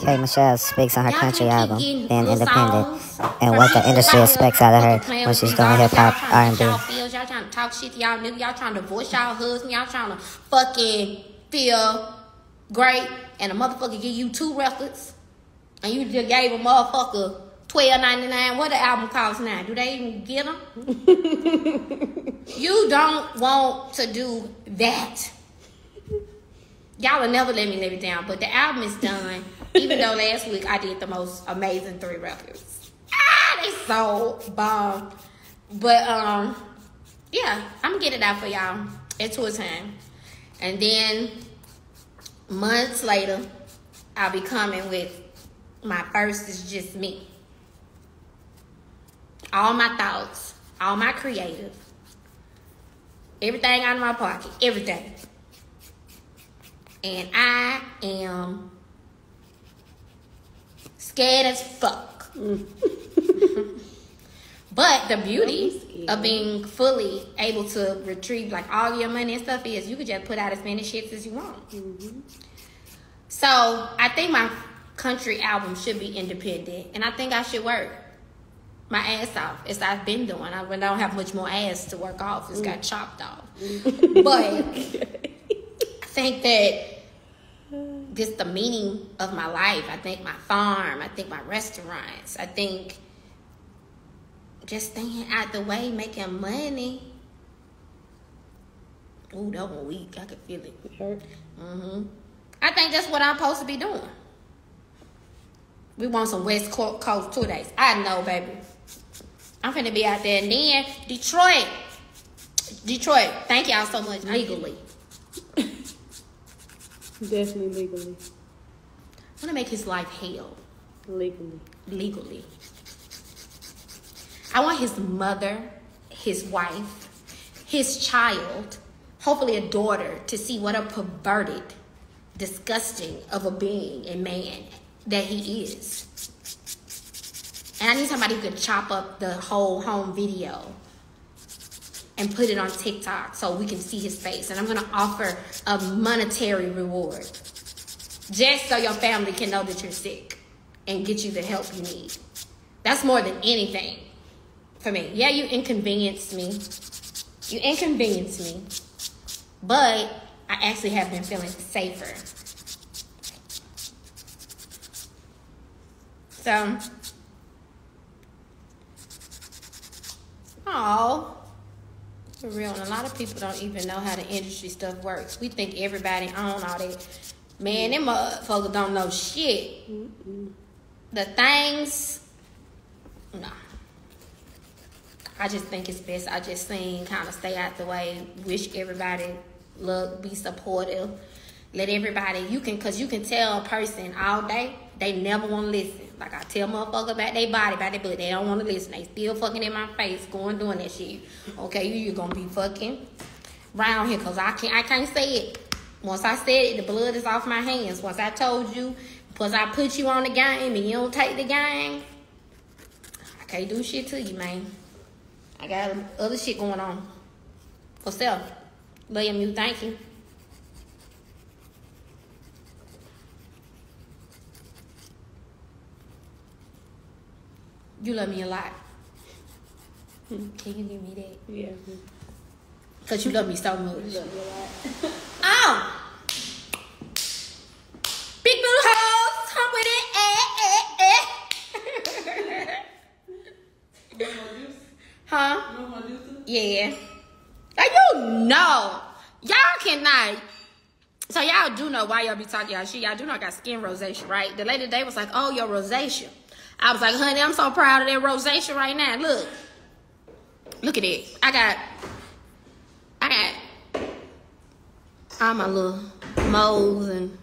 K. Michelle speaks on her country album, being independent, and what the industry expects out of her when she's doing hip hop, R&B. Y'all trying to talk shit to y'all niggas, y'all trying to divorce y'all husband, y'all trying to fucking feel great, and a motherfucker give you two records, and you just gave a motherfucker twelve ninety nine. What the album cost now? Do they even get them? you don't want to do that. Y'all will never let me live it down, but the album is done. even though last week I did the most amazing three records. Ah, they so bomb. But um, yeah, I'm gonna get it out for y'all at tour time, and then months later, I'll be coming with my first is just me. All my thoughts, all my creative, everything out of my pocket, everything. And I am scared as fuck. but the beauty of being fully able to retrieve like all your money and stuff is you could just put out as many shits as you want. Mm-hmm. So I think my country album should be independent, and I think I should work my ass off as I've been doing. I don't have much more ass to work off; it's got chopped off. but I think that this the meaning of my life. I think my farm. I think my restaurants. I think just staying out the way, making money. Ooh, that one weak. I could feel it. It hurt. hmm I think that's what I'm supposed to be doing. We want some West Coast two days. I know, baby. I'm finna be out there. And then Detroit. Detroit, thank y'all so much legally. Definitely legally. I wanna make his life hell. Legally. legally. I want his mother, his wife, his child, hopefully a daughter, to see what a perverted, disgusting of a being and man that he is. And I need somebody who could chop up the whole home video and put it on TikTok so we can see his face. And I'm gonna offer a monetary reward just so your family can know that you're sick and get you the help you need. That's more than anything for me. Yeah, you inconvenience me. You inconvenience me. But I actually have been feeling safer. So, oh, for real. And a lot of people don't even know how the industry stuff works. We think everybody own all that. Man, them motherfuckers don't know shit. The things, no. I just think it's best. I just seen kind of stay out the way. Wish everybody luck, be supportive. Let everybody you can, cause you can tell a person all day they never want to listen. Like I tell motherfucker about their body, about their butt, they don't want to listen. They still fucking in my face, going doing that shit. Okay, you you gonna be fucking round here, cause I can't I can't say it. Once I said it, the blood is off my hands. Once I told you, because I put you on the game and you don't take the game, I can't do shit to you, man. I got other shit going on. For self. William, you thank you. You love me a lot. Can you give me that? Yeah. Because you love me so much. Love you a lot. Oh! Big blue hoes, come with it. Eh, eh, eh. huh? Yeah. Like you know. Y'all cannot. So y'all do know why y'all be talking y'all shit. Y'all do know I got skin rosacea, right? The lady today was like, oh, your rosacea. I was like, honey, I'm so proud of that rosacea right now. Look. Look at it. I got I got all my little moles and